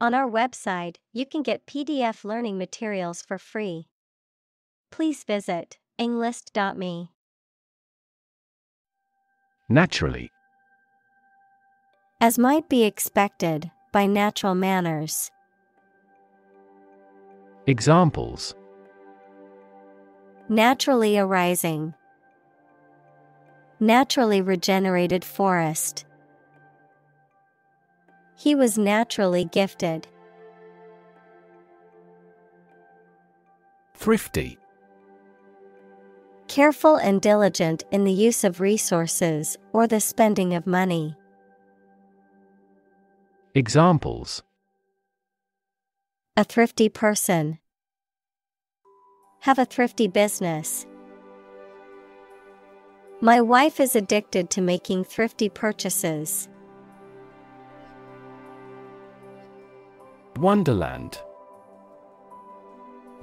On our website, you can get PDF learning materials for free. Please visit englist.me. Naturally. As might be expected, by natural manners. Examples Naturally arising. Naturally regenerated forest. He was naturally gifted. Thrifty. Careful and diligent in the use of resources or the spending of money. Examples A thrifty person. Have a thrifty business. My wife is addicted to making thrifty purchases. Wonderland.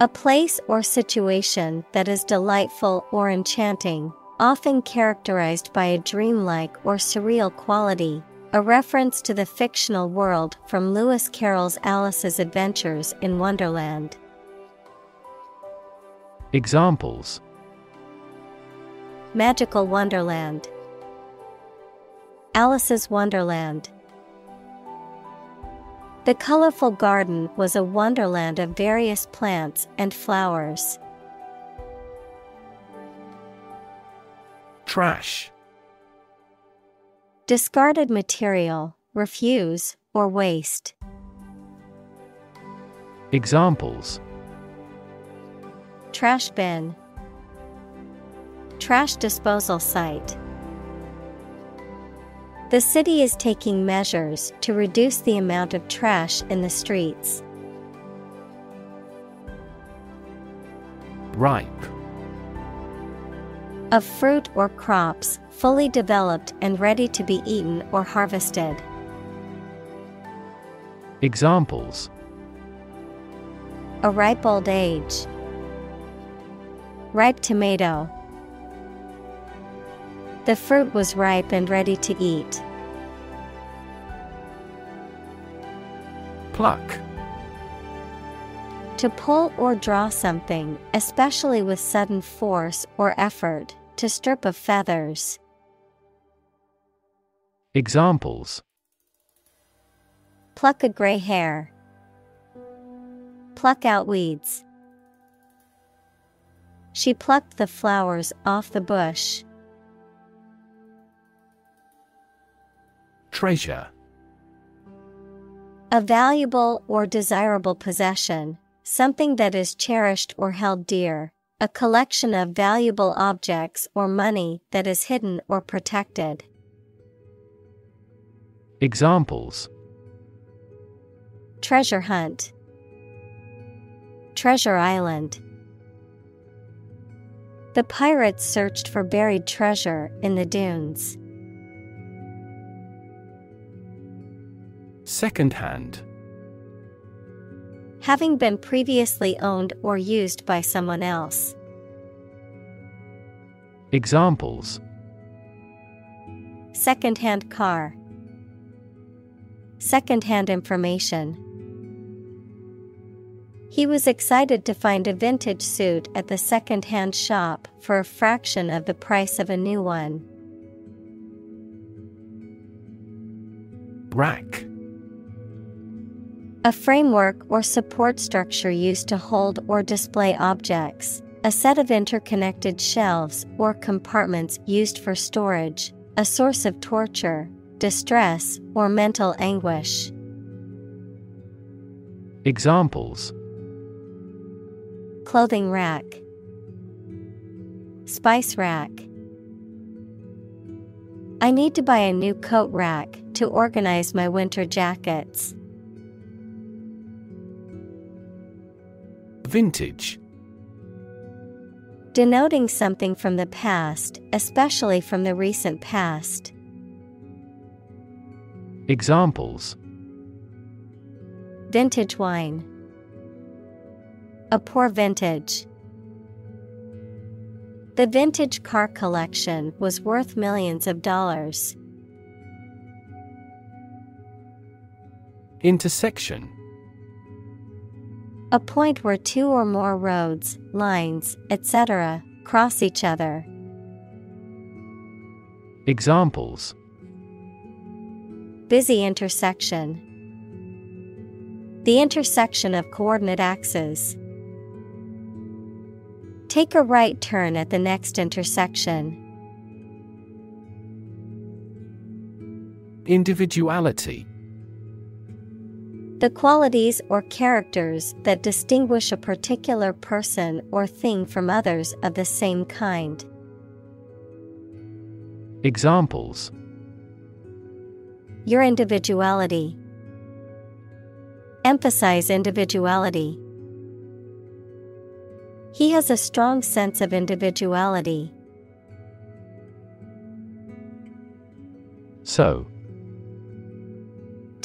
A place or situation that is delightful or enchanting, often characterized by a dreamlike or surreal quality. A reference to the fictional world from Lewis Carroll's Alice's Adventures in Wonderland. Examples Magical Wonderland. Alice's Wonderland. The colorful garden was a wonderland of various plants and flowers. Trash. Discarded material, refuse, or waste. Examples Trash bin. Trash disposal site. The city is taking measures to reduce the amount of trash in the streets. Ripe. Of fruit or crops, fully developed and ready to be eaten or harvested. Examples A ripe old age. Ripe tomato. The fruit was ripe and ready to eat. Pluck. To pull or draw something, especially with sudden force or effort, to strip of feathers. Examples Pluck a gray hair. Pluck out weeds. She plucked the flowers off the bush. Treasure. A valuable or desirable possession, something that is cherished or held dear, a collection of valuable objects or money that is hidden or protected. Examples Treasure hunt. Treasure Island. The pirates searched for buried treasure in the dunes. Second hand. Having been previously owned or used by someone else. Examples Second-hand car. Second-hand information. He was excited to find a vintage suit at the second-hand shop for a fraction of the price of a new one. Rack. A framework or support structure used to hold or display objects. A set of interconnected shelves or compartments used for storage. A source of torture, distress, or mental anguish. Examples Clothing rack. Spice rack. I need to buy a new coat rack to organize my winter jackets. Vintage. Denoting something from the past, especially from the recent past. Examples Vintage wine. A poor vintage. The vintage car collection was worth millions of dollars. Intersection. A point where two or more roads, lines, etc., cross each other. Examples Busy intersection. The intersection of coordinate axes. Take a right turn at the next intersection. Individuality The qualities or characters that distinguish a particular person or thing from others of the same kind. Examples Your individuality. Emphasize individuality. He has a strong sense of individuality. Sew,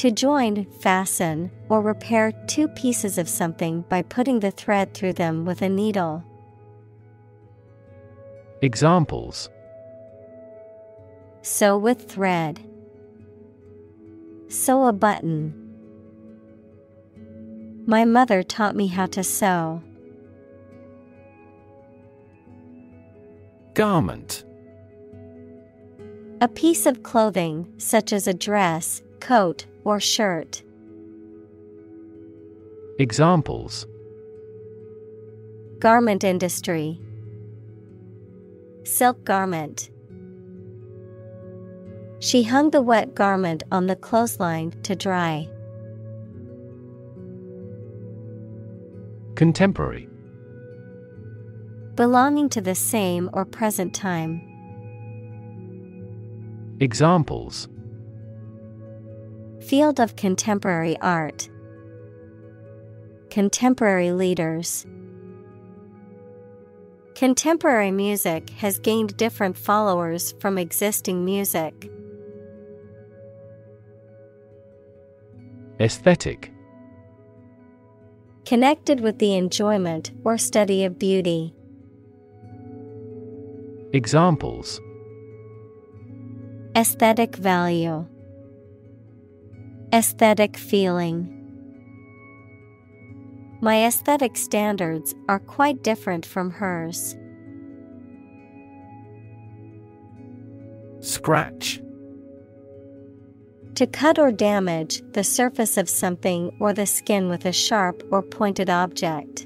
To join, fasten, or repair two pieces of something by putting the thread through them with a needle. examples Sew with thread. Sew a button. My mother taught me how to sew. Garment A piece of clothing, such as a dress, coat, or shirt. Examples Garment industry. Silk garment. She hung the wet garment on the clothesline to dry. Contemporary Belonging to the same or present time. Examples Field of contemporary art. Contemporary leaders. Contemporary music has gained different followers from existing music. Aesthetic Connected with the enjoyment or study of beauty. Examples Aesthetic value. Aesthetic feeling. My aesthetic standards are quite different from hers. Scratch To cut or damage the surface of something or the skin with a sharp or pointed object.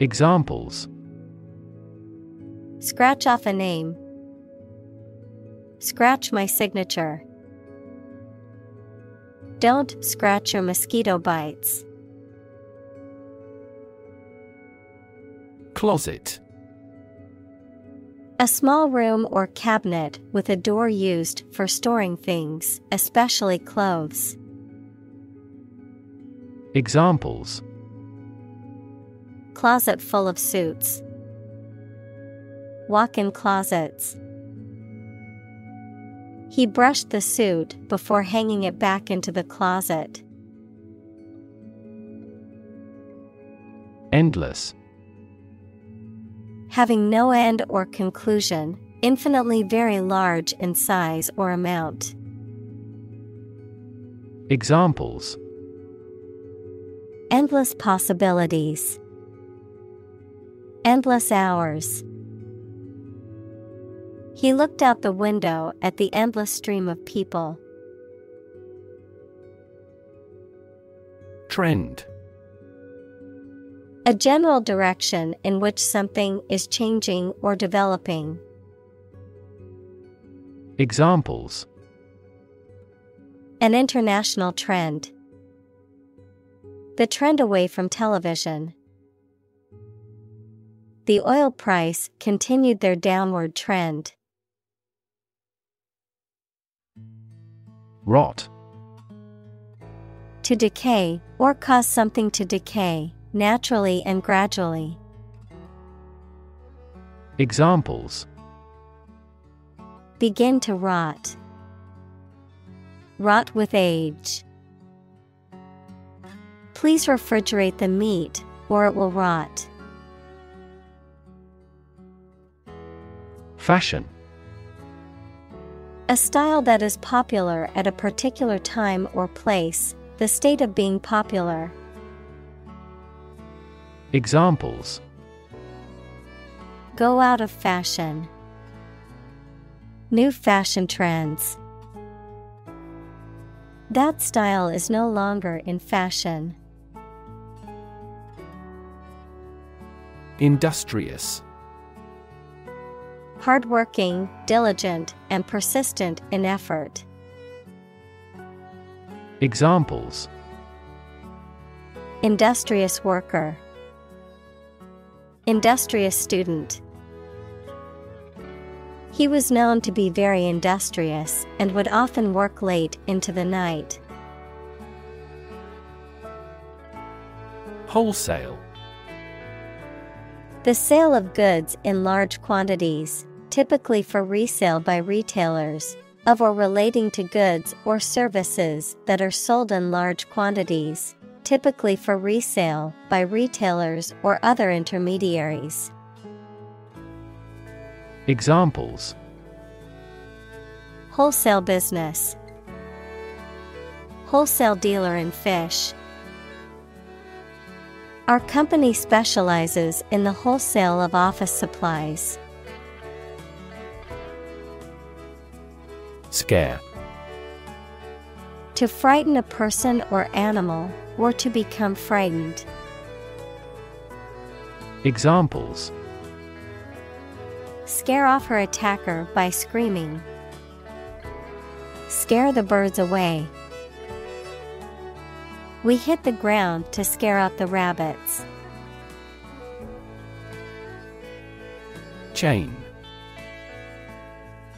Examples Scratch off a name. Scratch my signature. Don't scratch your mosquito bites. Closet A small room or cabinet with a door used for storing things, especially clothes. Examples Closet full of suits. Walk in closets. He brushed the suit before hanging it back into the closet. Endless Having no end or conclusion, infinitely very large in size or amount. Examples Endless possibilities. Endless hours. He looked out the window at the endless stream of people. Trend A general direction in which something is changing or developing. Examples An international trend. The trend away from television. The oil price continued their downward trend. Rot To decay, or cause something to decay, naturally and gradually. Examples Begin to rot. Rot with age. Please refrigerate the meat, or it will rot. Fashion A style that is popular at a particular time or place, the state of being popular. Examples Go out of fashion. New fashion trends. That style is no longer in fashion. Industrious Hardworking, diligent, and persistent in effort. Examples Industrious worker. Industrious student. He was known to be very industrious and would often work late into the night. Wholesale The sale of goods in large quantities, typically for resale by retailers, of or relating to goods or services that are sold in large quantities, typically for resale by retailers or other intermediaries. Examples Wholesale business, Wholesale dealer in fish. Our company specializes in the wholesale of office supplies. Scare To frighten a person or animal, or to become frightened. Examples Scare off her attacker by screaming. Scare the birds away. We hit the ground to scare out the rabbits. Chain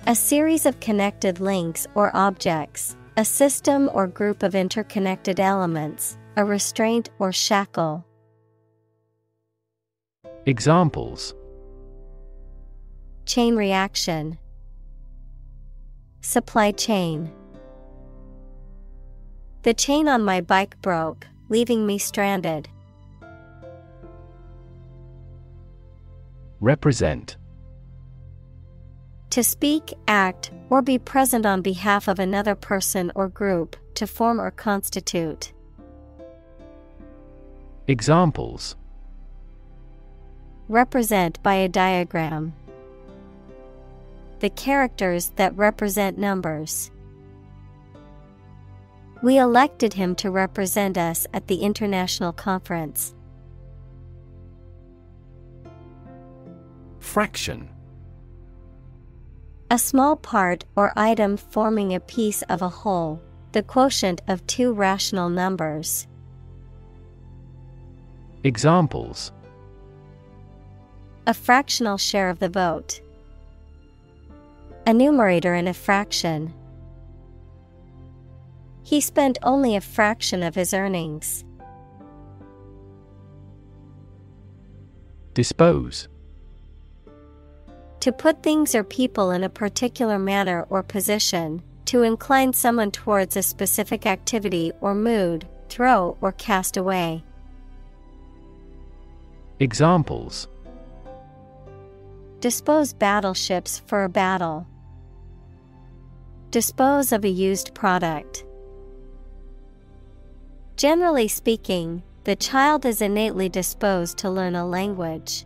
A series of connected links or objects, a system or group of interconnected elements, a restraint or shackle. Examples Chain reaction, Supply chain. The chain on my bike broke, leaving me stranded. Represent To speak, act, or be present on behalf of another person or group, to form or constitute. Examples Represent by a diagram. The characters that represent numbers. We elected him to represent us at the international conference. Fraction A small part or item forming a piece of a whole, the quotient of two rational numbers. Examples A fractional share of the vote. A numerator in a fraction. He spent only a fraction of his earnings. Dispose To put things or people in a particular manner or position, to incline someone towards a specific activity or mood, throw or cast away. Examples Dispose battleships for a battle. Dispose of a used product. Generally speaking, the child is innately disposed to learn a language.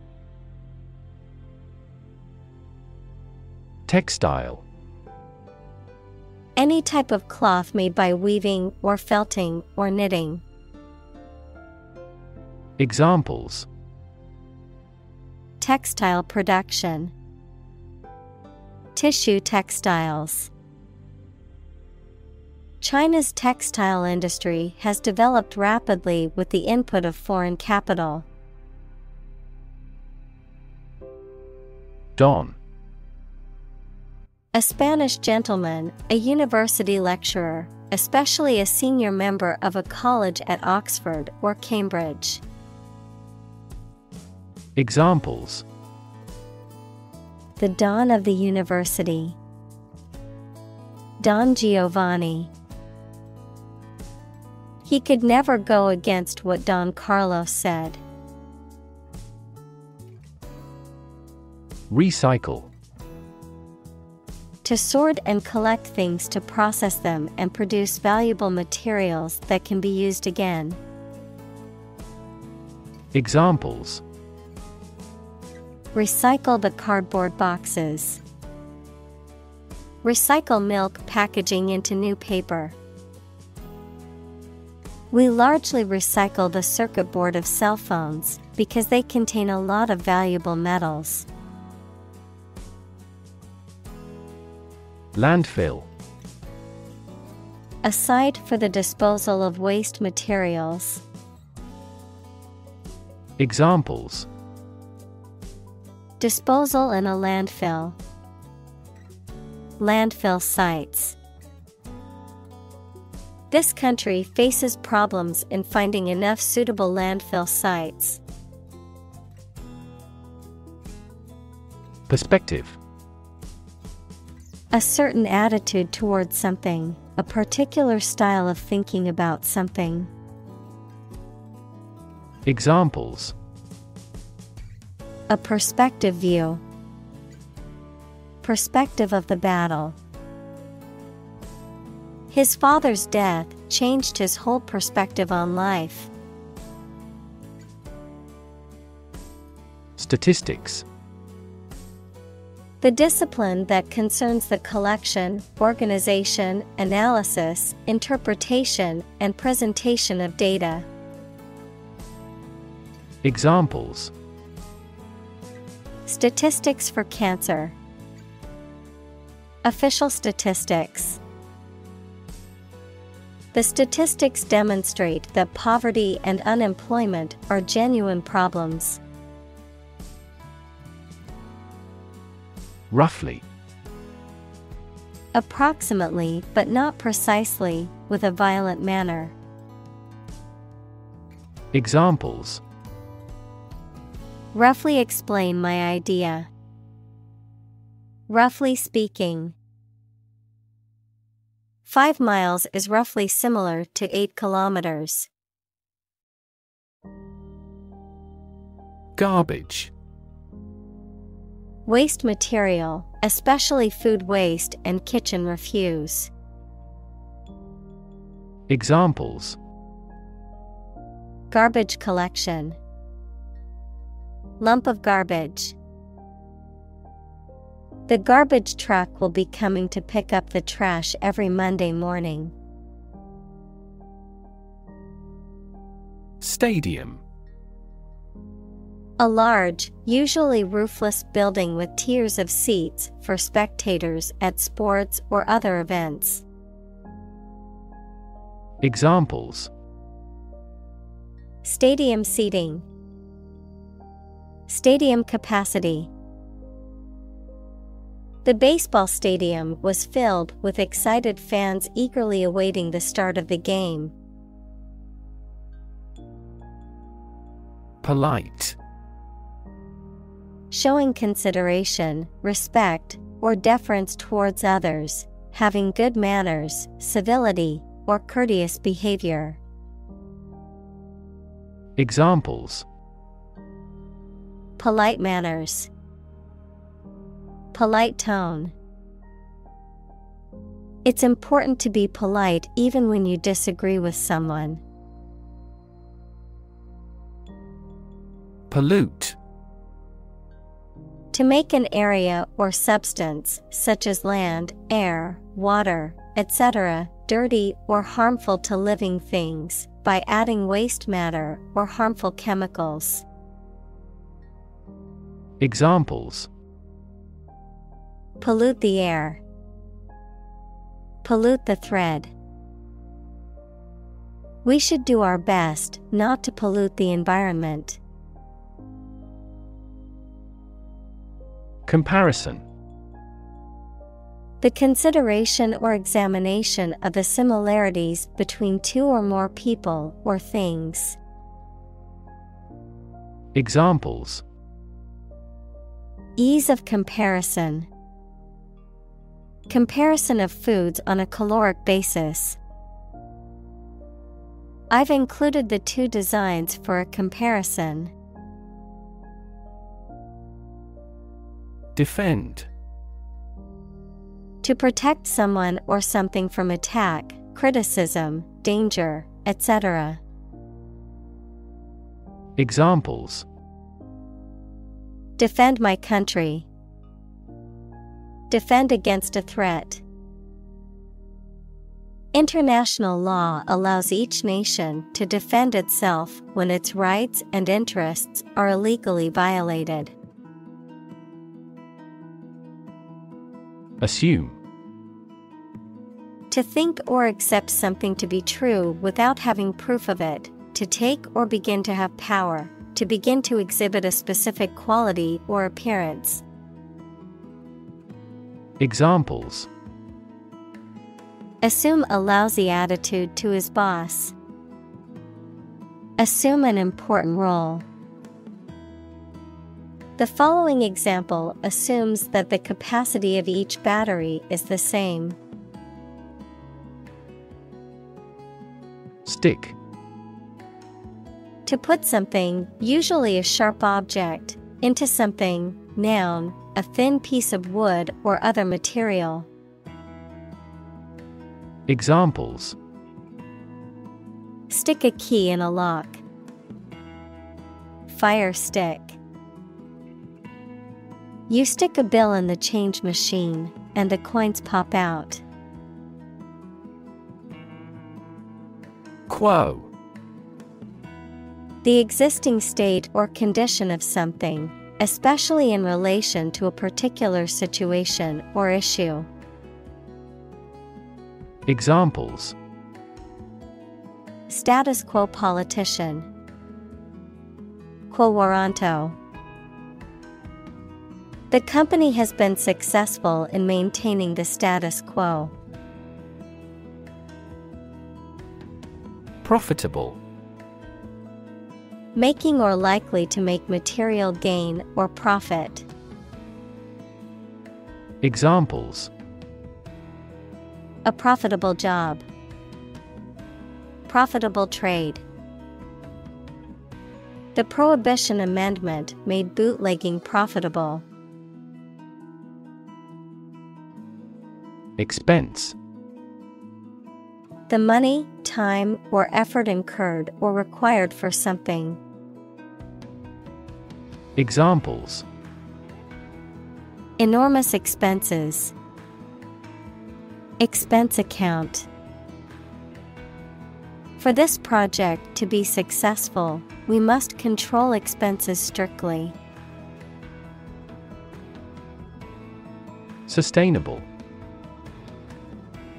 Textile Any type of cloth made by weaving or felting or knitting. Examples Textile production. Tissue textiles. China's textile industry has developed rapidly with the input of foreign capital. Don A Spanish gentleman, a university lecturer, especially a senior member of a college at Oxford or Cambridge. Examples The Don of the University. Don Giovanni. He could never go against what Don Carlos said. Recycle To sort and collect things to process them and produce valuable materials that can be used again. Examples Recycle the cardboard boxes. Recycle milk packaging into new paper. We largely recycle the circuit board of cell phones because they contain a lot of valuable metals. Landfill A site for the disposal of waste materials. Examples Disposal in a landfill. Landfill sites. This country faces problems in finding enough suitable landfill sites. Perspective A certain attitude towards something, a particular style of thinking about something. Examples A perspective view. Perspective of the battle. His father's death changed his whole perspective on life. Statistics The discipline that concerns the collection, organization, analysis, interpretation, and presentation of data. Examples Statistics for cancer. Official statistics. The statistics demonstrate that poverty and unemployment are genuine problems. Roughly Approximately, but not precisely, with a violent manner. Examples Roughly explain my idea. Roughly speaking, 5 miles is roughly similar to 8 kilometers. Garbage Waste material, especially food waste and kitchen refuse. Examples Garbage collection. Lump of garbage. The garbage truck will be coming to pick up the trash every Monday morning. Stadium A large, usually roofless building with tiers of seats for spectators at sports or other events. Examples Stadium seating, Stadium capacity. The baseball stadium was filled with excited fans eagerly awaiting the start of the game. Polite Showing consideration, respect, or deference towards others, having good manners, civility, or courteous behavior. Examples Polite manners. Polite tone. It's important to be polite even when you disagree with someone. Pollute To make an area or substance, such as land, air, water, etc., dirty or harmful to living things, by adding waste matter or harmful chemicals. Examples Pollute the air. Pollute the thread. We should do our best not to pollute the environment. Comparison The consideration or examination of the similarities between two or more people or things. Examples Ease of comparison. Comparison of foods on a caloric basis. I've included the two designs for a comparison. Defend To protect someone or something from attack, criticism, danger, etc. Examples Defend my country. Defend against a threat. International law allows each nation to defend itself when its rights and interests are illegally violated. Assume To think or accept something to be true without having proof of it, to take or begin to have power, to begin to exhibit a specific quality or appearance. Examples Assume a lousy attitude to his boss. Assume an important role. The following example assumes that the capacity of each battery is the same. Stick To put something, usually a sharp object, into something, noun, a thin piece of wood or other material. Examples Stick a key in a lock. Fire stick. You stick a bill in the change machine, and the coins pop out. Quo The existing state or condition of something, especially in relation to a particular situation or issue. Examples Status quo politician. Quo warranto. The company has been successful in maintaining the status quo. Profitable Making or likely to make material gain or profit. Examples A profitable job. Profitable trade. The Prohibition Amendment made bootlegging profitable. Expense The money, time, or effort incurred or required for something. Examples Enormous expenses. Expense account. For this project to be successful, we must control expenses strictly. Sustainable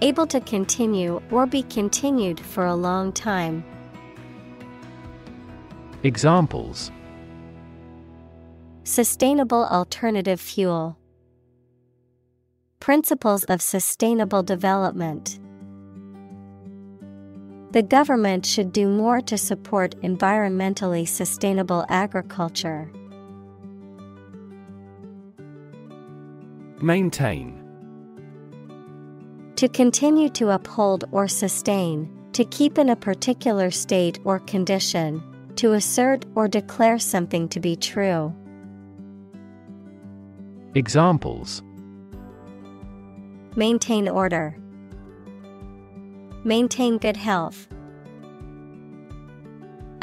Able to continue or be continued for a long time. Examples Sustainable alternative fuel. Principles of sustainable development. The government should do more to support environmentally sustainable agriculture. Maintain To continue to uphold or sustain, to keep in a particular state or condition, to assert or declare something to be true. Examples Maintain order. Maintain good health.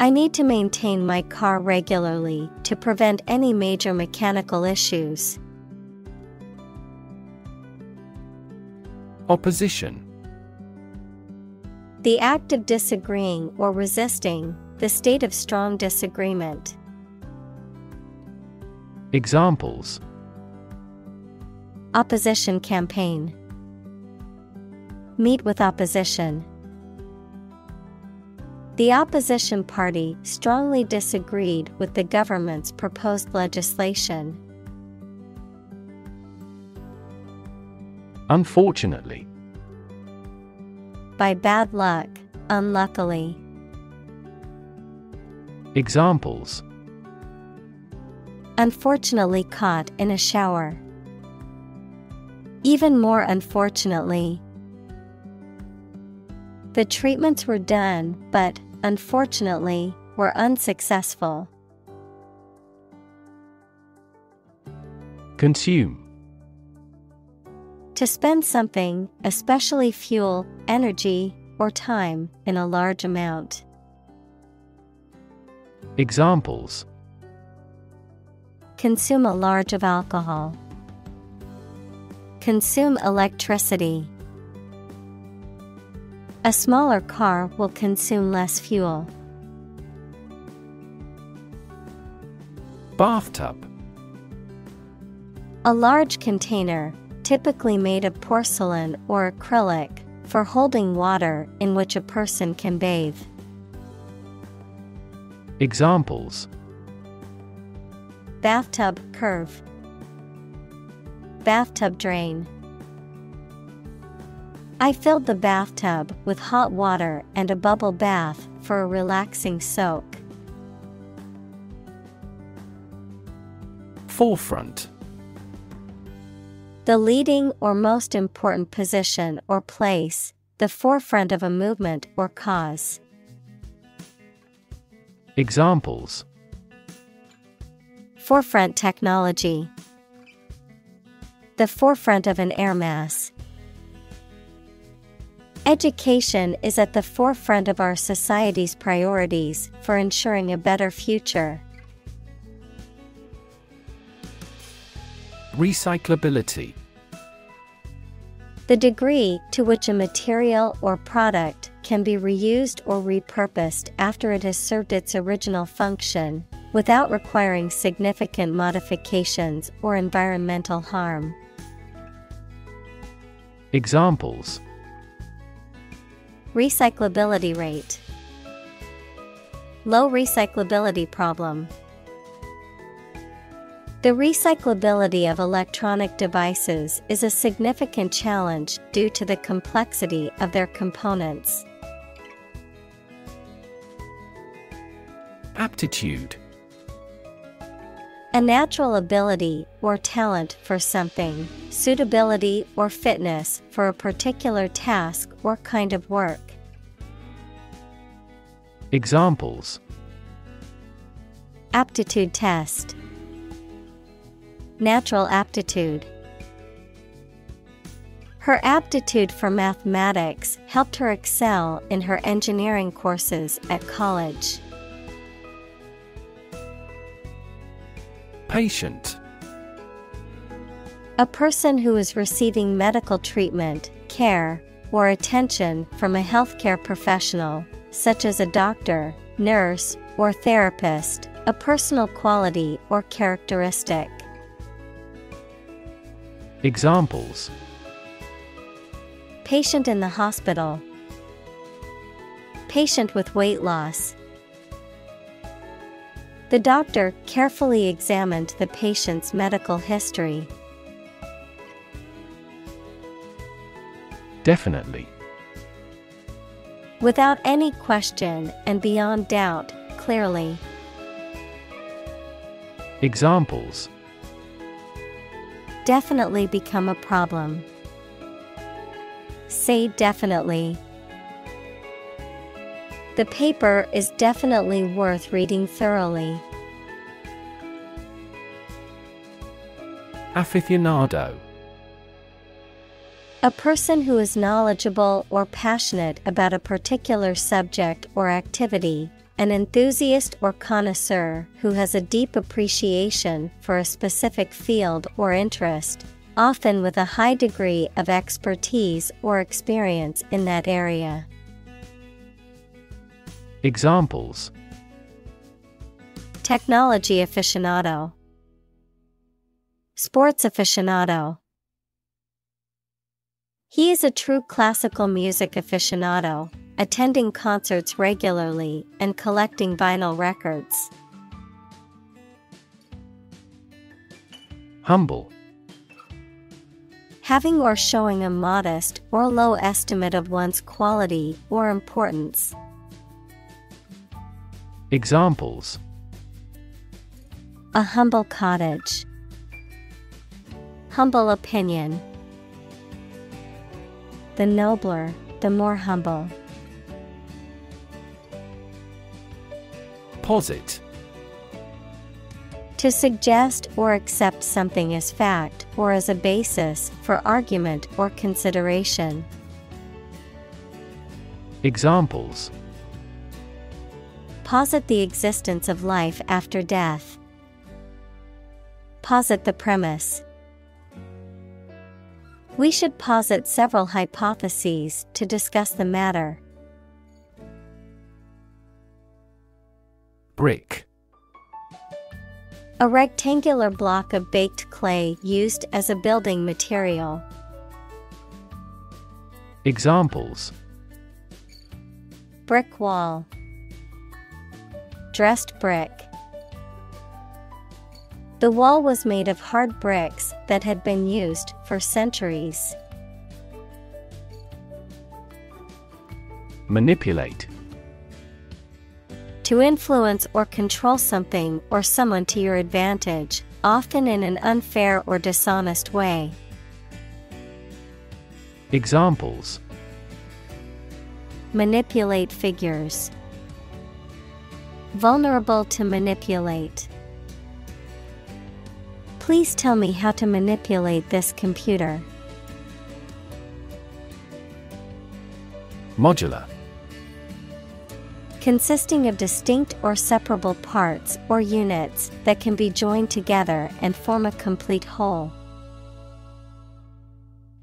I need to maintain my car regularly to prevent any major mechanical issues. Opposition The act of disagreeing or resisting, the state of strong disagreement. Examples Opposition campaign. Meet with opposition. The opposition party strongly disagreed with the government's proposed legislation. Unfortunately By bad luck, unluckily. Examples Unfortunately caught in a shower. Even more unfortunately, the treatments were done, but unfortunately, were unsuccessful. Consume To spend something, especially fuel, energy, or time, in a large amount. Examples Consume a large of alcohol. Consume electricity. A smaller car will consume less fuel. Bathtub A large container, typically made of porcelain or acrylic, for holding water in which a person can bathe. Examples Bathtub curve, Bathtub drain. I filled the bathtub with hot water and a bubble bath for a relaxing soak. Forefront The leading or most important position or place, the forefront of a movement or cause. Examples Forefront technology. The forefront of an air mass. Education is at the forefront of our society's priorities for ensuring a better future. Recyclability The degree to which a material or product can be reused or repurposed after it has served its original function, without requiring significant modifications or environmental harm. Examples Recyclability rate, Low recyclability problem. The recyclability of electronic devices is a significant challenge due to the complexity of their components. Aptitude A natural ability or talent for something, suitability or fitness for a particular task or kind of work. Examples Aptitude test, Natural aptitude. Her aptitude for mathematics helped her excel in her engineering courses at college. Patient A person who is receiving medical treatment, care, or attention from a healthcare professional, such as a doctor, nurse, or therapist, a personal quality or characteristic. Examples Patient in the hospital. Patient with weight loss. The doctor carefully examined the patient's medical history. Definitely. Without any question and beyond doubt, clearly. Examples Definitely become a problem. Say definitely. The paper is definitely worth reading thoroughly. Aficionado A person who is knowledgeable or passionate about a particular subject or activity, an enthusiast or connoisseur who has a deep appreciation for a specific field or interest, often with a high degree of expertise or experience in that area. Examples Technology aficionado, Sports aficionado. He is a true classical music aficionado, attending concerts regularly and collecting vinyl records. Humble Having or showing a modest or low estimate of one's quality or importance. Examples A humble cottage. Humble opinion. The nobler, the more humble. Posit To suggest or accept something as fact or as a basis for argument or consideration. Examples Posit the existence of life after death. Posit the premise. We should posit several hypotheses to discuss the matter. Brick. A rectangular block of baked clay used as a building material. Examples Brick wall, Dressed brick. The wall was made of hard bricks that had been used for centuries. Manipulate. To influence or control something or someone to your advantage, often in an unfair or dishonest way. Examples Manipulate figures. Vulnerable to manipulate. Please tell me how to manipulate this computer. Modular. Consisting of distinct or separable parts or units that can be joined together and form a complete whole.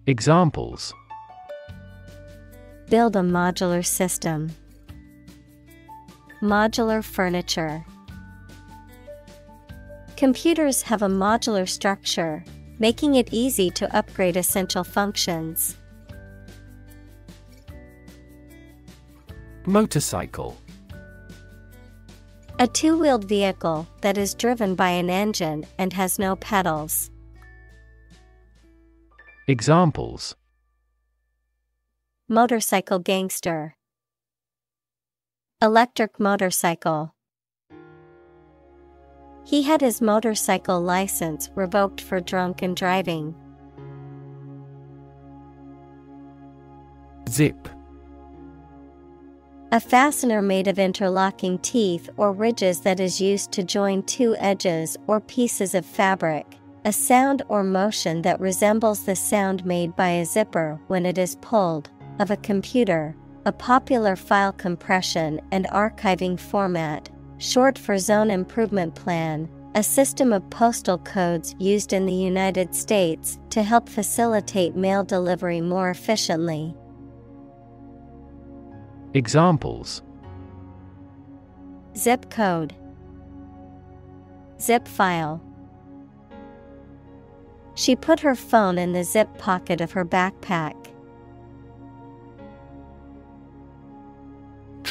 Examples Build a modular system. Modular furniture. Computers have a modular structure, making it easy to upgrade essential functions. Motorcycle. A two wheeled vehicle that is driven by an engine and has no pedals. Examples Motorcycle gangster. Electric motorcycle. He had his motorcycle license revoked for drunken driving. Zip. A fastener made of interlocking teeth or ridges that is used to join two edges or pieces of fabric. A sound or motion that resembles the sound made by a zipper when it is pulled, of a computer, a popular file compression and archiving format, short for Zone Improvement Plan, a system of postal codes used in the United States to help facilitate mail delivery more efficiently. Examples Zip code, Zip file. She put her phone in the zip pocket of her backpack.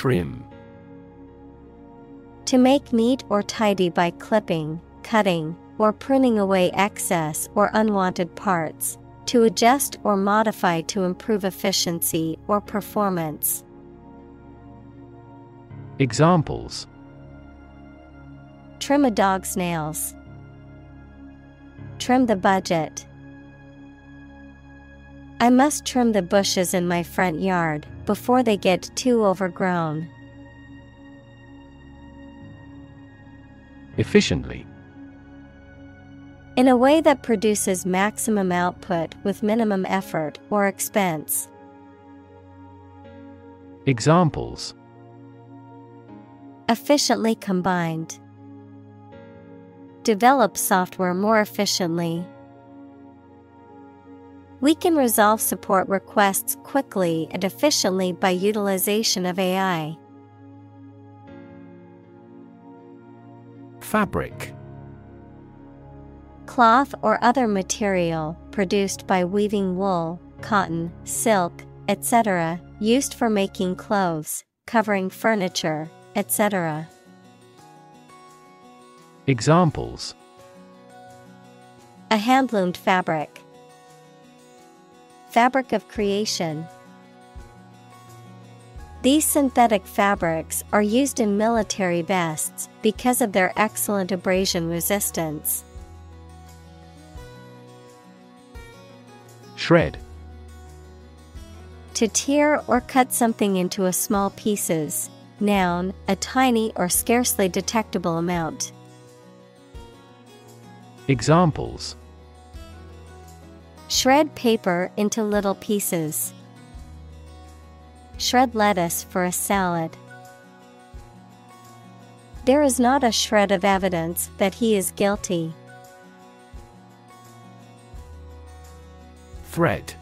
Trim. To make neat or tidy by clipping, cutting, or pruning away excess or unwanted parts. To adjust or modify to improve efficiency or performance. Examples Trim a dog's nails. Trim the budget. I must trim the bushes in my front yard before they get too overgrown. Efficiently. In a way that produces maximum output with minimum effort or expense. Examples Efficiently combined. Develop software more efficiently. We can resolve support requests quickly and efficiently by utilization of AI. Fabric. Cloth or other material produced by weaving wool, cotton, silk, etc., used for making clothes, covering furniture, etc. Examples A handloomed fabric. Fabric of creation. These synthetic fabrics are used in military vests because of their excellent abrasion resistance. Shred. To tear or cut something into a small pieces. Noun, a tiny or scarcely detectable amount. Examples Shred paper into little pieces. Shred lettuce for a salad. There is not a shred of evidence that he is guilty. Thread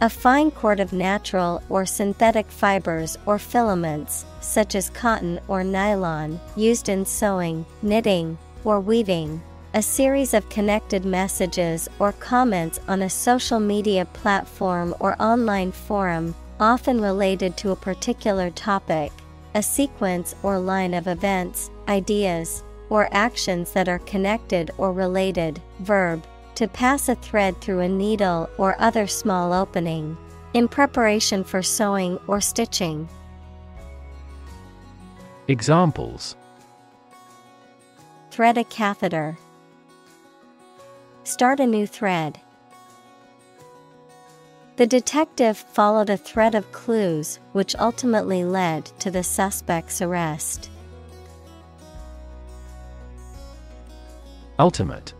A fine cord of natural or synthetic fibers or filaments, such as cotton or nylon, used in sewing, knitting, or weaving. A series of connected messages or comments on a social media platform or online forum, often related to a particular topic, a sequence or line of events, ideas, or actions that are connected or related. Verb to pass a thread through a needle or other small opening. In preparation for sewing or stitching. Examples Thread a catheter. Start a new thread. The detective followed a thread of clues which ultimately led to the suspect's arrest. Ultimate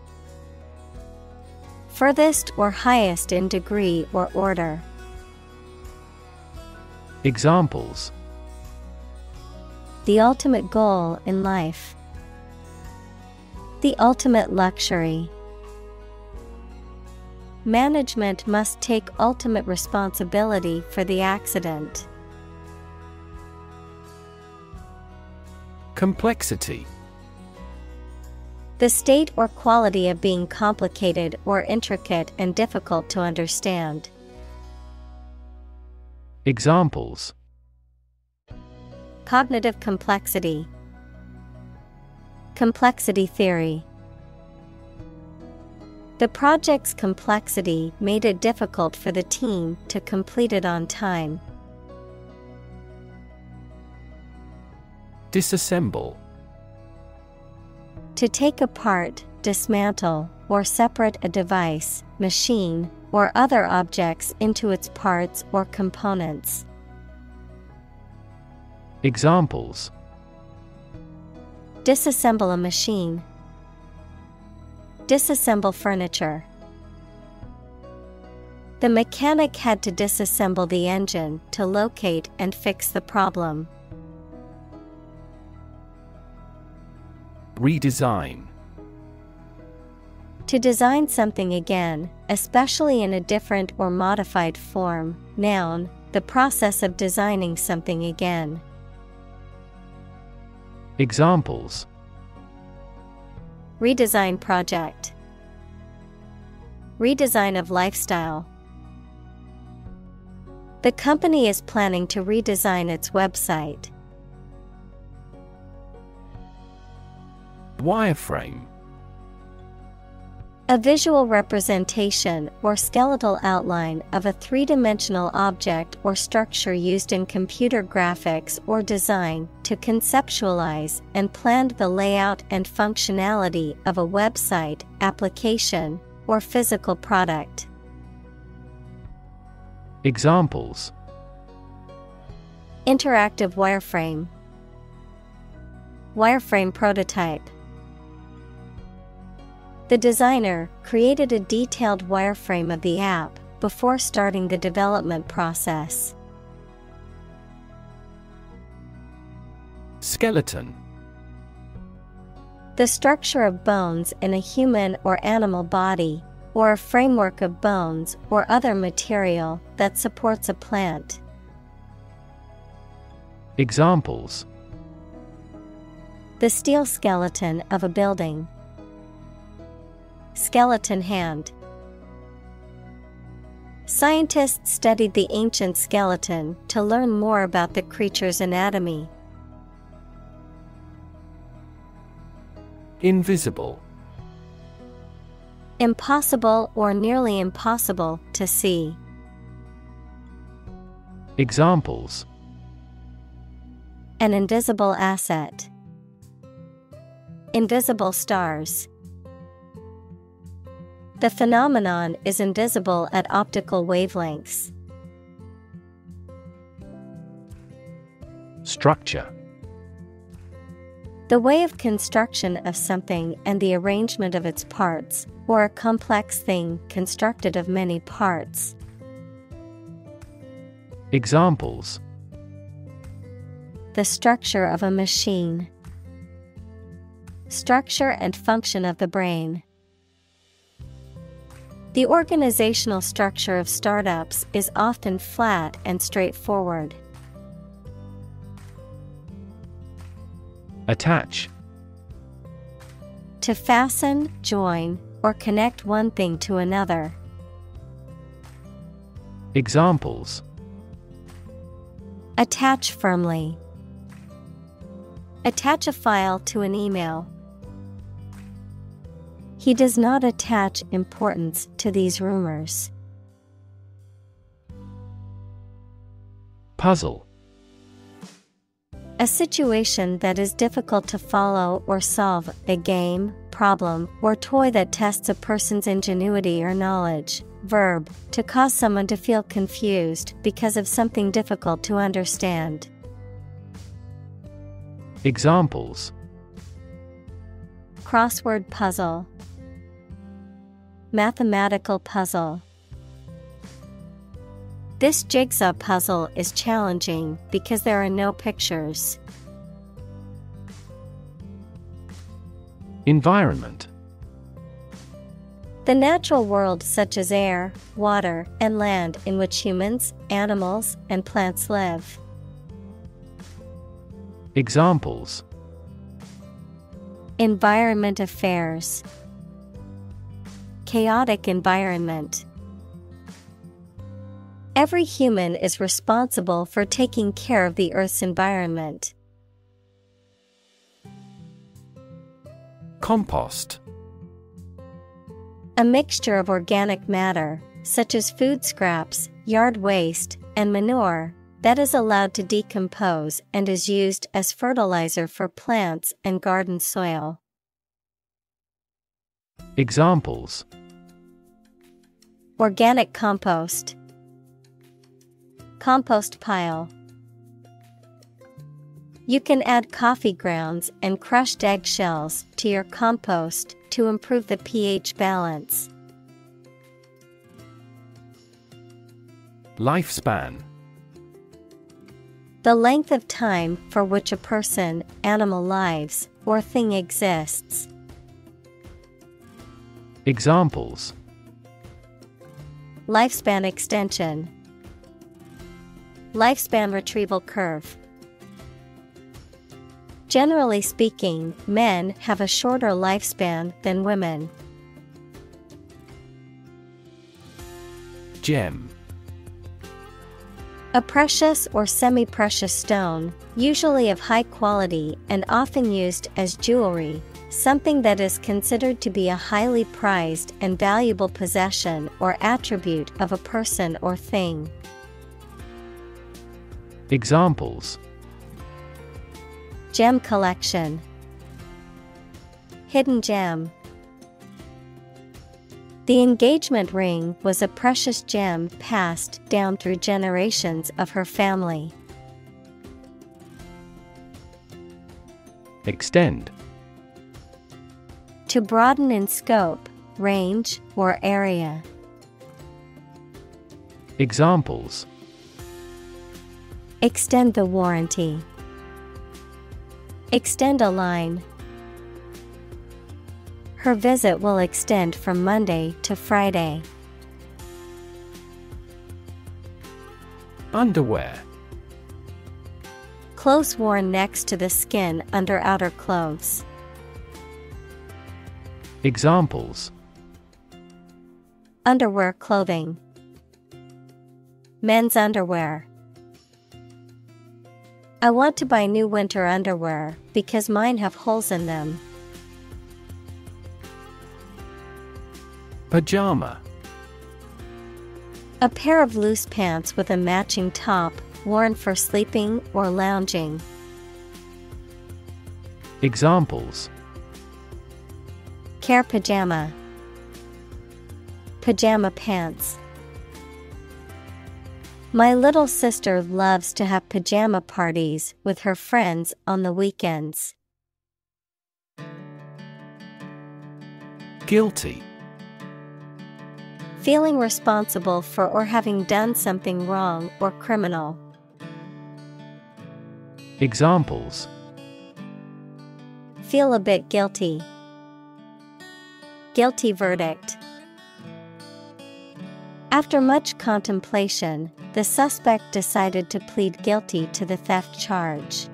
Furthest or highest in degree or order. Examples The ultimate goal in life. The ultimate luxury. Management must take ultimate responsibility for the accident. Complexity The state or quality of being complicated or intricate and difficult to understand. Examples Cognitive complexity. Complexity theory. The project's complexity made it difficult for the team to complete it on time. Disassemble To take apart, dismantle, or separate a device, machine, or other objects into its parts or components. Examples Disassemble a machine. Disassemble furniture. The mechanic had to disassemble the engine to locate and fix the problem. Redesign To design something again, especially in a different or modified form. Noun, the process of designing something again. Examples Redesign project. Redesign of lifestyle. The company is planning to redesign its website. Wireframe A visual representation or skeletal outline of a three dimensional object or structure used in computer graphics or design to conceptualize and plan the layout and functionality of a website, application, or physical product. Examples Interactive wireframe, Wireframe prototype. The designer created a detailed wireframe of the app before starting the development process. Skeleton The structure of bones in a human or animal body, or a framework of bones or other material that supports a plant. Examples The steel skeleton of a building. Skeleton hand. Scientists studied the ancient skeleton to learn more about the creature's anatomy. Invisible Impossible or nearly impossible to see. Examples An invisible asset. Invisible stars. The phenomenon is invisible at optical wavelengths. Structure The way of construction of something and the arrangement of its parts, or a complex thing constructed of many parts. Examples The structure of a machine. Structure and function of the brain. The organizational structure of startups is often flat and straightforward. Attach To fasten, join, or connect one thing to another. Examples Attach firmly. Attach a file to an email. He does not attach importance to these rumors. Puzzle A situation that is difficult to follow or solve, a game, problem, or toy that tests a person's ingenuity or knowledge. Verb, to cause someone to feel confused because of something difficult to understand. Examples Crossword puzzle, Mathematical puzzle. This jigsaw puzzle is challenging because there are no pictures. Environment The natural world, such as air, water, and land, in which humans, animals, and plants live. Examples Environment affairs, Chaotic environment. Every human is responsible for taking care of the Earth's environment. Compost A mixture of organic matter, such as food scraps, yard waste, and manure, that is allowed to decompose and is used as fertilizer for plants and garden soil. Examples Organic compost, Compost pile. You can add coffee grounds and crushed eggshells to your compost to improve the pH balance. Lifespan The length of time for which a person, animal lives, or thing exists. Examples Lifespan extension, Lifespan retrieval curve. Generally speaking, men have a shorter lifespan than women. Gem A precious or semi precious stone, usually of high quality and often used as jewelry, something that is considered to be a highly prized and valuable possession or attribute of a person or thing. Examples Gem collection, Hidden gem. The engagement ring was a precious gem passed down through generations of her family. Extend To broaden in scope, range, or area. Examples Extend the warranty. Extend a line. Her visit will extend from Monday to Friday. Underwear Clothes worn next to the skin under outer clothes. Examples Underwear clothing. Men's underwear. I want to buy new winter underwear because mine have holes in them. Pajama A pair of loose pants with a matching top, worn for sleeping or lounging. Examples Care pajama. Pajama pants. My little sister loves to have pajama parties with her friends on the weekends. Guilty Feeling responsible for or having done something wrong or criminal. Examples Feel a bit guilty. Guilty verdict. After much contemplation, the suspect decided to plead guilty to the theft charge.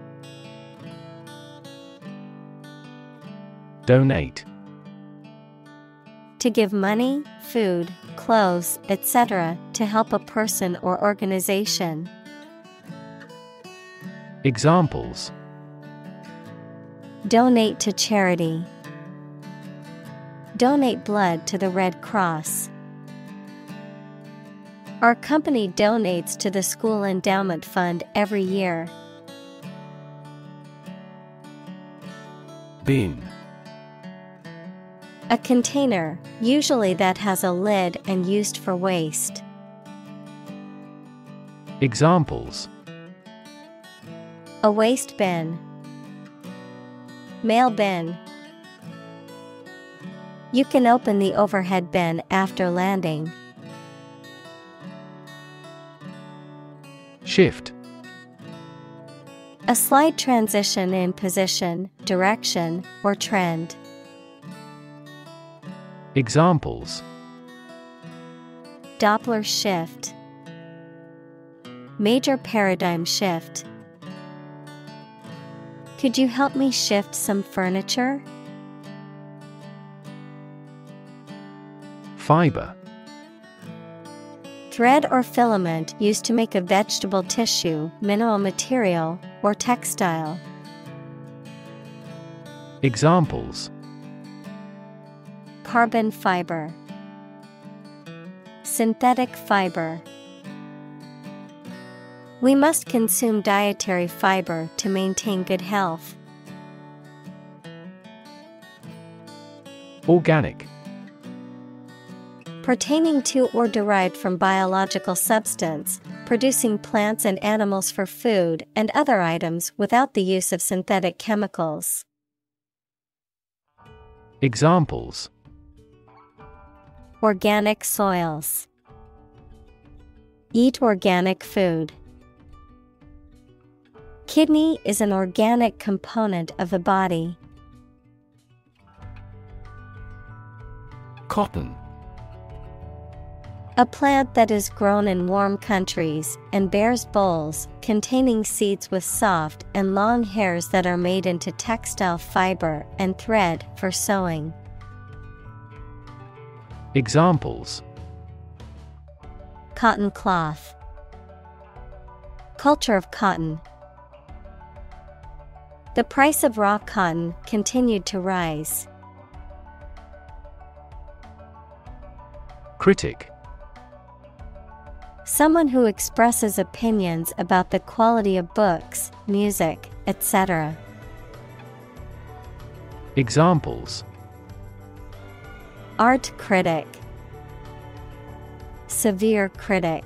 Donate. To give money, food, clothes, etc., to help a person or organization. Examples Donate to charity. Donate blood to the Red Cross. Our company donates to the school endowment fund every year. Bin. A container, usually that has a lid and used for waste. Examples A waste bin. Mail bin. You can open the overhead bin after landing. Shift. A slight transition in position, direction, or trend. Examples Doppler shift. Major paradigm shift. Could you help me shift some furniture? Fiber. Thread or filament used to make a vegetable tissue, mineral material, or textile. Examples Carbon fiber, Synthetic fiber. We must consume dietary fiber to maintain good health. Organic. Pertaining to or derived from biological substance, producing plants and animals for food and other items without the use of synthetic chemicals. Examples Organic soils. Eat organic food. Kidney is an organic component of the body. Cotton. A plant that is grown in warm countries and bears bolls containing seeds with soft and long hairs that are made into textile fiber and thread for sewing. Examples Cotton cloth. Culture of cotton. The price of raw cotton continued to rise. Critic. Someone who expresses opinions about the quality of books, music, etc. Examples Art critic, Severe critic.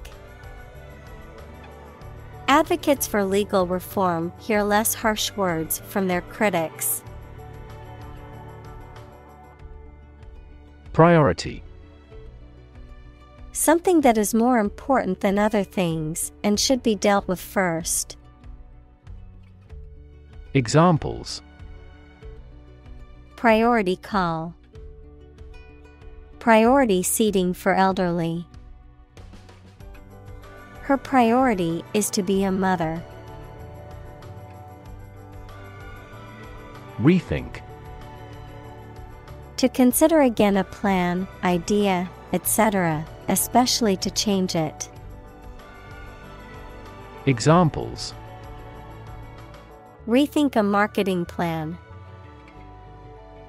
Advocates for legal reform hear less harsh words from their critics. Priority. Something that is more important than other things and should be dealt with first. Examples Priority call. Priority seating for elderly. Her priority is to be a mother. Rethink. To consider again a plan, idea, etc., especially to change it. Examples Rethink a marketing plan.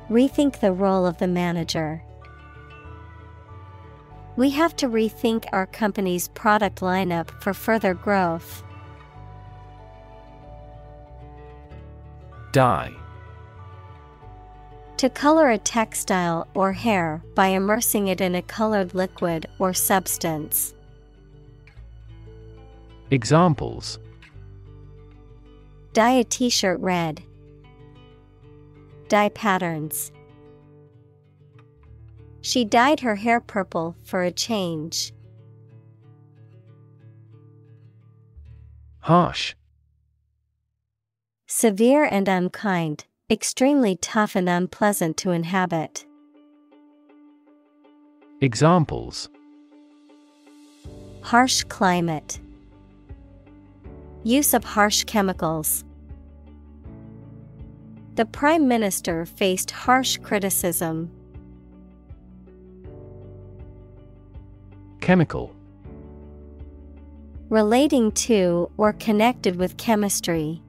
Rethink the role of the manager. We have to rethink our company's product lineup for further growth. Dye. To color a textile or hair by immersing it in a colored liquid or substance. Examples Dye a t shirt red. Dye patterns. She dyed her hair purple for a change. Harsh. Severe and unkind, extremely tough and unpleasant to inhabit. Examples Harsh climate, Use of harsh chemicals. The Prime Minister faced harsh criticism. Chemical Relating to or connected with chemistry.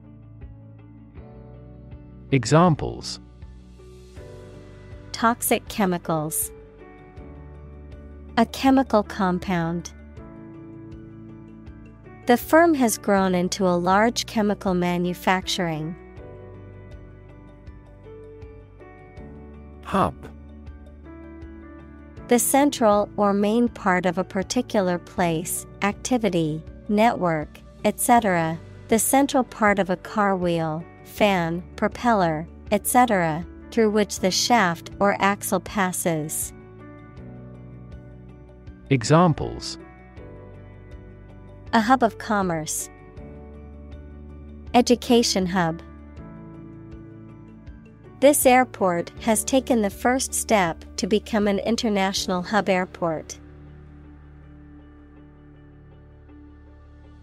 Examples Toxic chemicals. A chemical compound. The firm has grown into a large chemical manufacturing. Hub The central or main part of a particular place, activity, network, etc. The central part of a car wheel, fan, propeller, etc., through which the shaft or axle passes. Examples A hub of commerce, Education hub. This airport has taken the first step to become an international hub airport.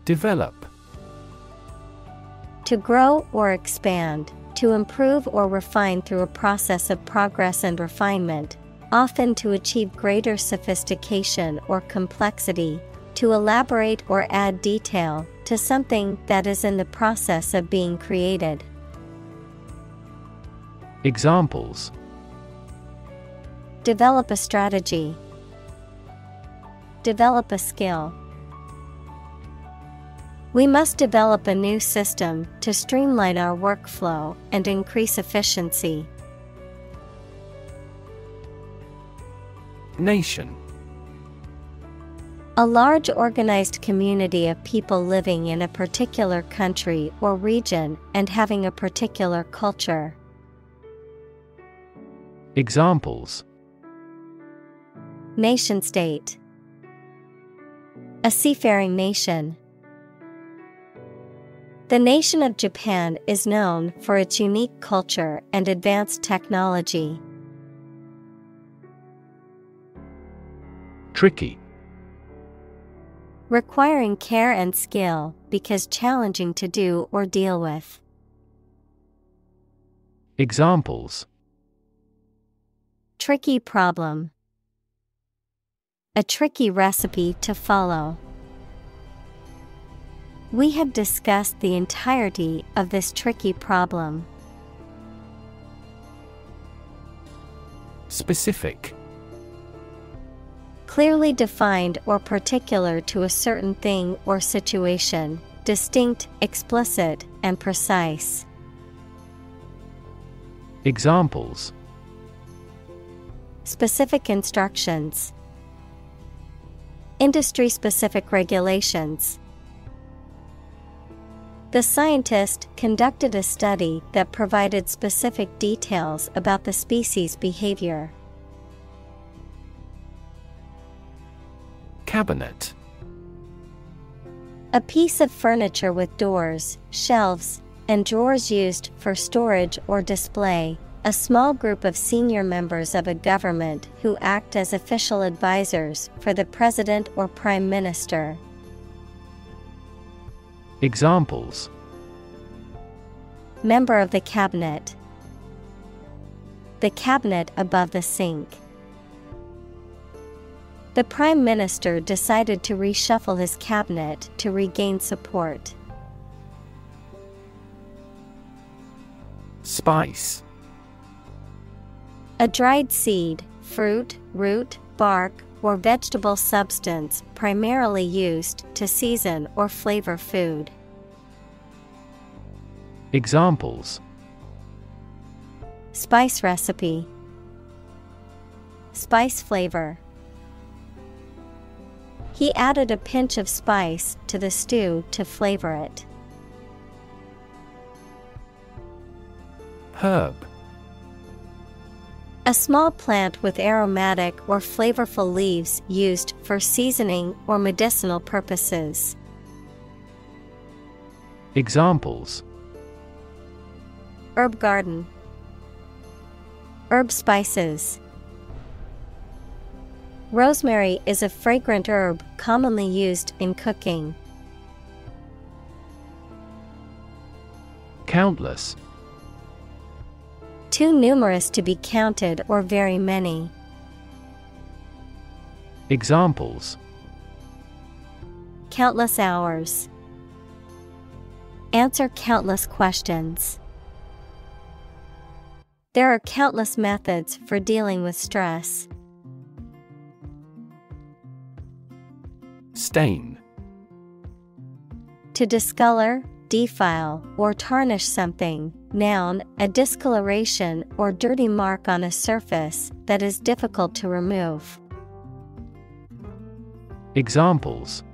Develop To grow or expand, to improve or refine through a process of progress and refinement, often to achieve greater sophistication or complexity, to elaborate or add detail to something that is in the process of being created. Examples Develop a strategy. Develop a skill. We must develop a new system to streamline our workflow and increase efficiency. Nation A large organized community of people living in a particular country or region and having a particular culture. Examples Nation state. A seafaring nation. The nation of Japan is known for its unique culture and advanced technology. Tricky Requiring care and skill because challenging to do or deal with. Examples Tricky problem. A tricky recipe to follow. We have discussed the entirety of this tricky problem. Specific Clearly defined or particular to a certain thing or situation, distinct, explicit, and precise. Examples Specific instructions, Industry specific regulations. The scientist conducted a study that provided specific details about the species' behavior. Cabinet A piece of furniture with doors, shelves, and drawers used for storage or display. A small group of senior members of a government who act as official advisors for the president or prime minister. Examples Member of the cabinet. The cabinet above the sink. The prime minister decided to reshuffle his cabinet to regain support. Spice A dried seed, fruit, root, bark, or vegetable substance primarily used to season or flavor food. Examples Spice recipe, Spice flavor. He added a pinch of spice to the stew to flavor it. Herb A small plant with aromatic or flavorful leaves used for seasoning or medicinal purposes. Examples Herb garden. Herb spices. Rosemary is a fragrant herb commonly used in cooking. Countless. Too numerous to be counted or very many. Examples Countless hours. Answer countless questions. There are countless methods for dealing with stress. Stain. To discolor, defile, or tarnish something. Noun, a discoloration or dirty mark on a surface that is difficult to remove. Examples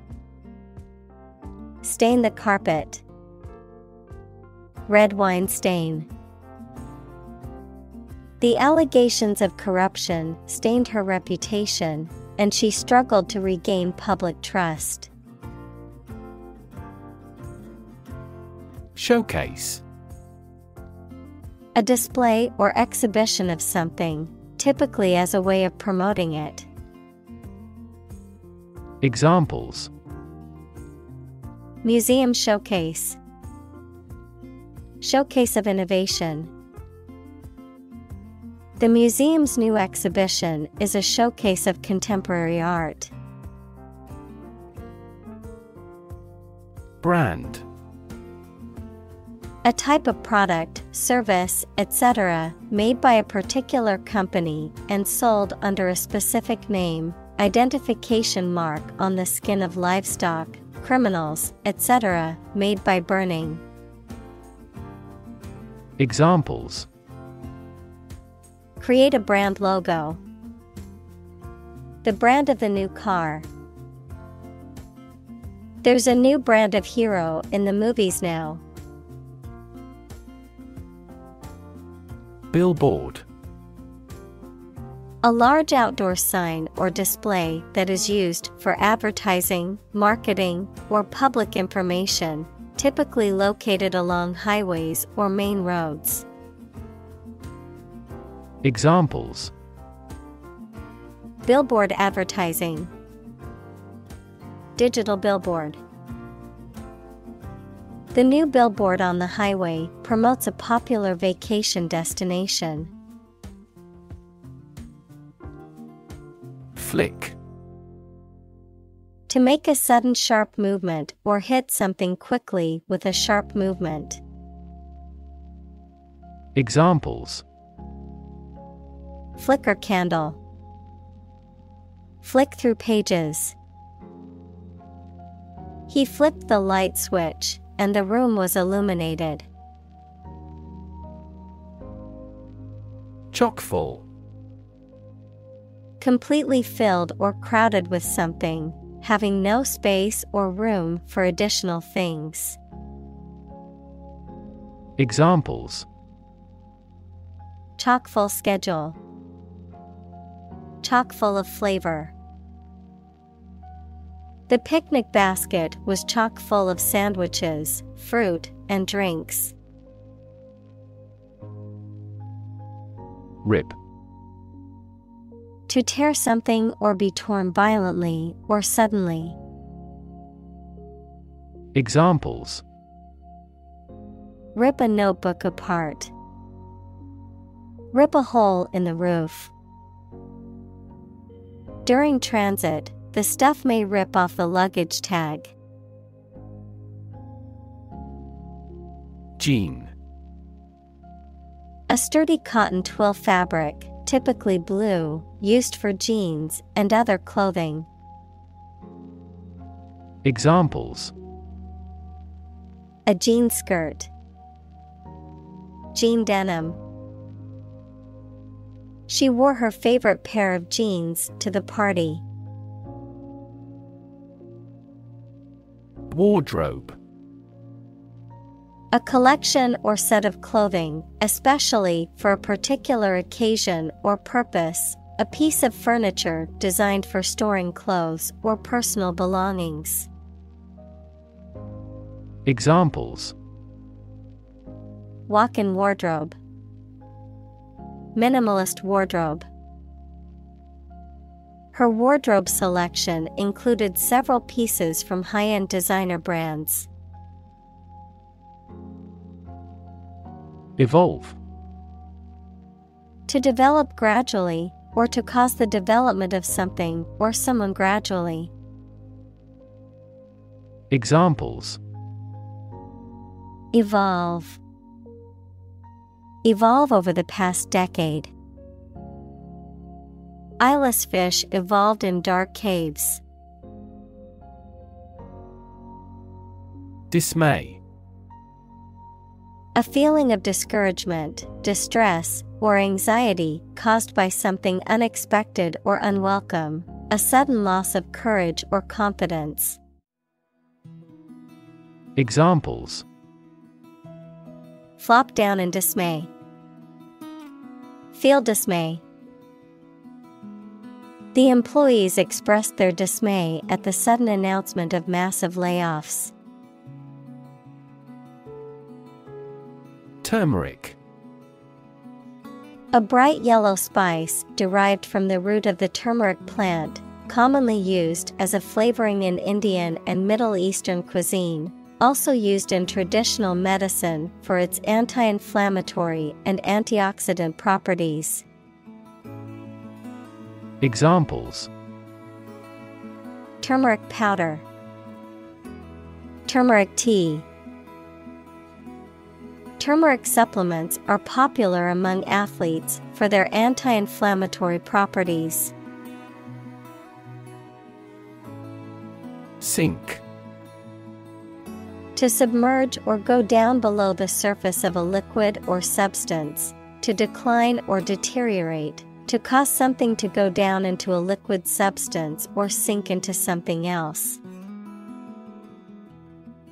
Stain the carpet. Red wine stain. The allegations of corruption stained her reputation, and she struggled to regain public trust. Showcase. A display or exhibition of something, typically as a way of promoting it. Examples Museum showcase, Showcase of innovation. The museum's new exhibition is a showcase of contemporary art. Brand. A type of product, service, etc., made by a particular company and sold under a specific name, identification mark on the skin of livestock, criminals, etc., made by burning. Examples Create a brand logo. The brand of the new car. There's a new brand of hero in the movies now. Billboard. A large outdoor sign or display that is used for advertising, marketing, or public information, typically located along highways or main roads. Examples Billboard advertising, Digital billboard. The new billboard on the highway promotes a popular vacation destination. Flick. To make a sudden sharp movement or hit something quickly with a sharp movement. Examples Flicker candle. Flick through pages. He flipped the light switch, and the room was illuminated. Chock full. Completely filled or crowded with something, having no space or room for additional things. Examples Chock full schedule. Chock full of flavor. The picnic basket was chock full of sandwiches, fruit, and drinks. Rip. To tear something or be torn violently or suddenly. Examples Rip a notebook apart. Rip a hole in the roof. During transit, the stuff may rip off the luggage tag. Jean. A sturdy cotton twill fabric, typically blue, used for jeans and other clothing. Examples A jean skirt. Jean denim. She wore her favorite pair of jeans to the party. Wardrobe. A collection or set of clothing, especially for a particular occasion or purpose, a piece of furniture designed for storing clothes or personal belongings. Examples walk in wardrobe. Minimalist wardrobe. Her wardrobe selection included several pieces from high end designer brands. Evolve. To develop gradually, or to cause the development of something or someone gradually. Examples Evolve. Evolve over the past decade. Eyeless fish evolved in dark caves. Dismay. A feeling of discouragement, distress, or anxiety caused by something unexpected or unwelcome, a sudden loss of courage or confidence. Examples Flop down in dismay. Feel dismay. The employees expressed their dismay at the sudden announcement of massive layoffs. Turmeric. A bright yellow spice derived from the root of the turmeric plant, commonly used as a flavoring in Indian and Middle Eastern cuisine, also used in traditional medicine for its anti inflammatory and antioxidant properties. Examples Turmeric powder, Turmeric tea. Turmeric supplements are popular among athletes for their anti inflammatory properties. Sink. To submerge or go down below the surface of a liquid or substance, to decline or deteriorate, to cause something to go down into a liquid substance or sink into something else.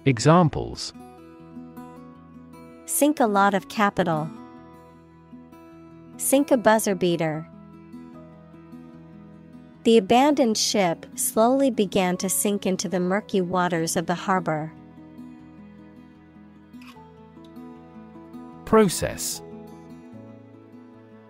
Examples Sink a lot of capital. Sink a buzzer beater. The abandoned ship slowly began to sink into the murky waters of the harbor. Process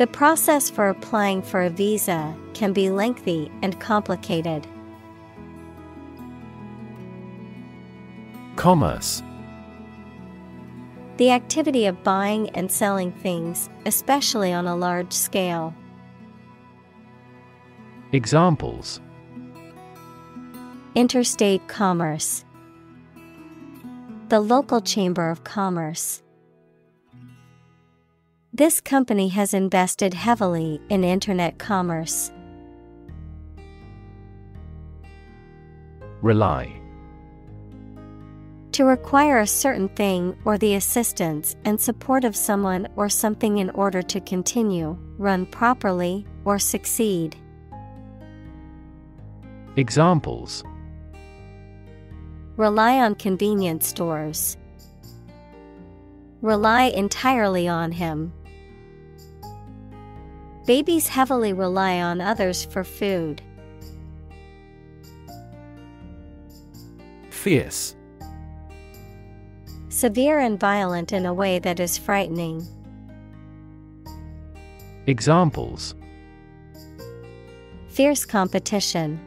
The process for applying for a visa can be lengthy and complicated. Commerce The activity of buying and selling things, especially on a large scale. Examples Interstate commerce. The local chamber of commerce. This company has invested heavily in Internet commerce. Rely. To require a certain thing or the assistance and support of someone or something in order to continue, run properly, or succeed. Examples Rely on convenience stores. Rely entirely on him. Babies heavily rely on others for food. Fierce. Severe and violent in a way that is frightening. Examples Fierce competition.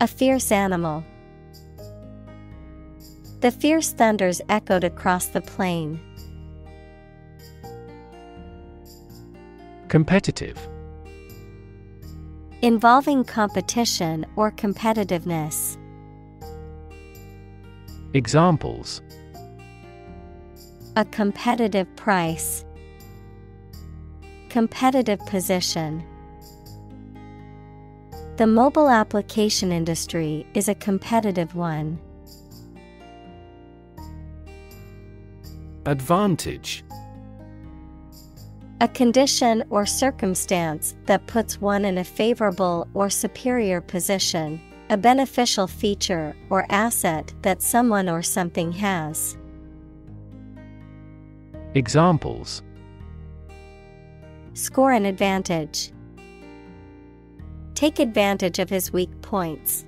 A fierce animal. The fierce thunders echoed across the plain. Competitive. Involving competition or competitiveness. Examples A competitive price. Competitive position. The mobile application industry is a competitive one. Advantage A condition or circumstance that puts one in a favorable or superior position, a beneficial feature or asset that someone or something has. Examples Score an advantage. Take advantage of his weak points.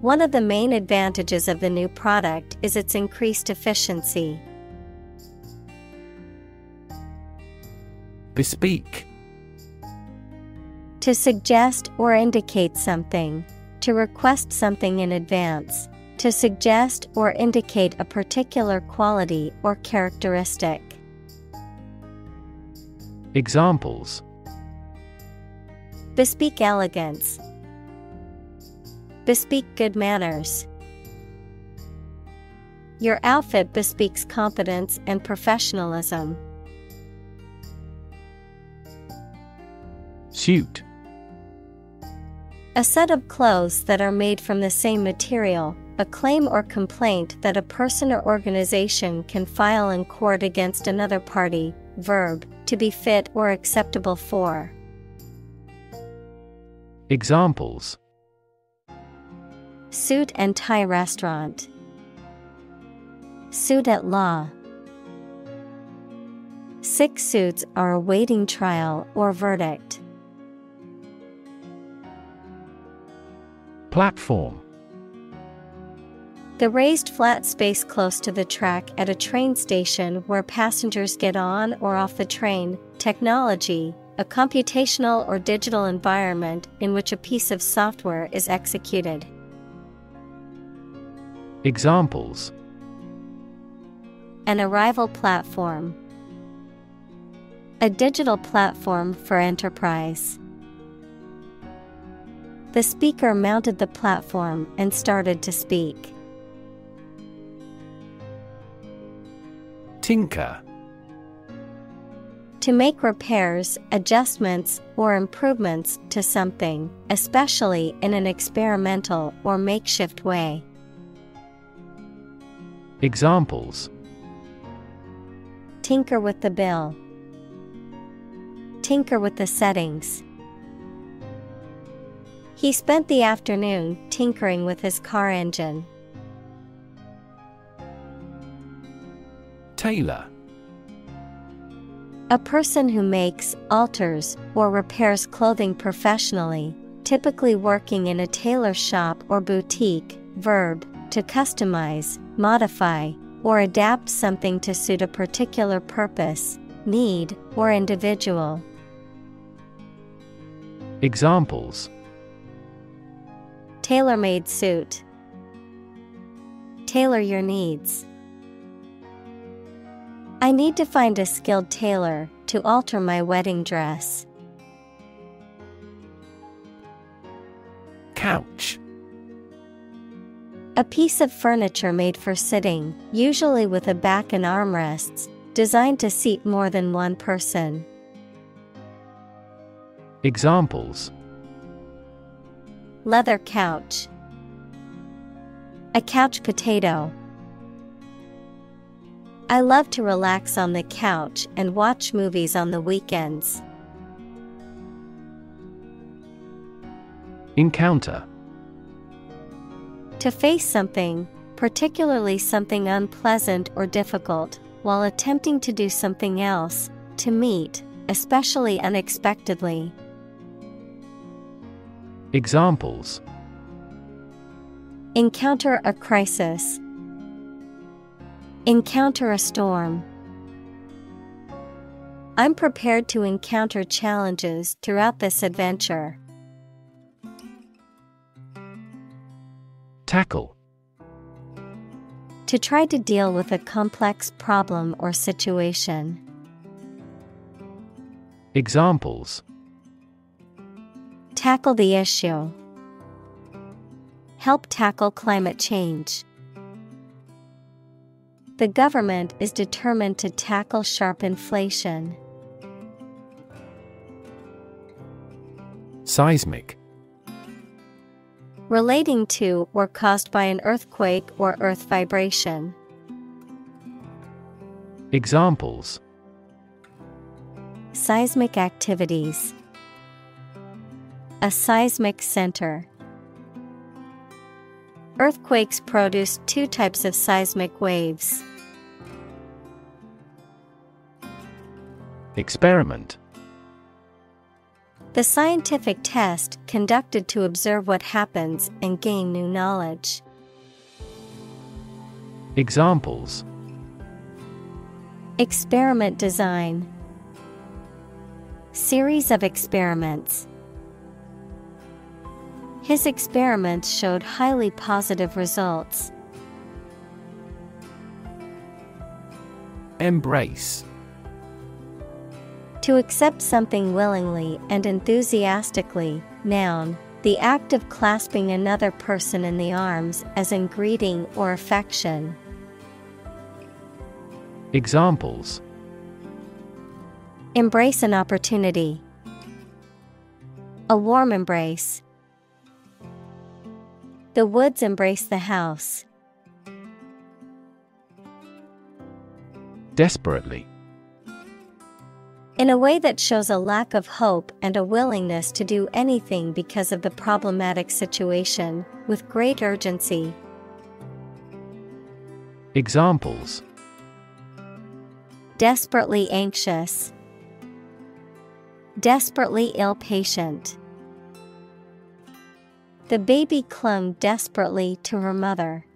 One of the main advantages of the new product is its increased efficiency. Bespeak To suggest or indicate something, to request something in advance, to suggest or indicate a particular quality or characteristic. Examples Bespeak elegance. Bespeak good manners. Your outfit bespeaks competence and professionalism. Suit A set of clothes that are made from the same material, a claim or complaint that a person or organization can file in court against another party. Verb, to be fit or acceptable for. Examples Suit and tie restaurant. Suit at law. Six suits are awaiting trial or verdict. Platform The raised flat space close to the track at a train station where passengers get on or off the train. Technology, a computational or digital environment in which a piece of software is executed. Examples An arrival platform. A digital platform for enterprise. The speaker mounted the platform and started to speak. Tinker To make repairs, adjustments, or improvements to something, especially in an experimental or makeshift way. Examples Tinker with the bill. Tinker with the settings. He spent the afternoon tinkering with his car engine. Tailor A person who makes, alters, or repairs clothing professionally, typically working in a tailor shop or boutique. Verb, to customize, modify, or adapt something to suit a particular purpose, need, or individual. Examples Tailor made suit. Tailor your needs. I need to find a skilled tailor to alter my wedding dress. Couch A piece of furniture made for sitting, usually with a back and armrests, designed to seat more than one person. Examples Leather couch. A couch potato. I love to relax on the couch and watch movies on the weekends. Encounter To face something, particularly something unpleasant or difficult, while attempting to do something else, to meet, especially unexpectedly. Examples Encounter a crisis. Encounter a storm. I'm prepared to encounter challenges throughout this adventure. Tackle To try to deal with a complex problem or situation. Examples Tackle the issue. Help tackle climate change. The government is determined to tackle sharp inflation. Seismic Relating to or caused by an earthquake or earth vibration. Examples Seismic activities, a seismic center. Earthquakes produce two types of seismic waves. Experiment The scientific test conducted to observe what happens and gain new knowledge. Examples Experiment design Series of experiments. His experiments showed highly positive results. Embrace To accept something willingly and enthusiastically, noun, the act of clasping another person in the arms as in greeting or affection. Examples Embrace an opportunity. A warm embrace. The woods embrace the house. Desperately In a way that shows a lack of hope and a willingness to do anything because of the problematic situation, with great urgency. Examples Desperately anxious. Desperately ill patient. The baby clung desperately to her mother.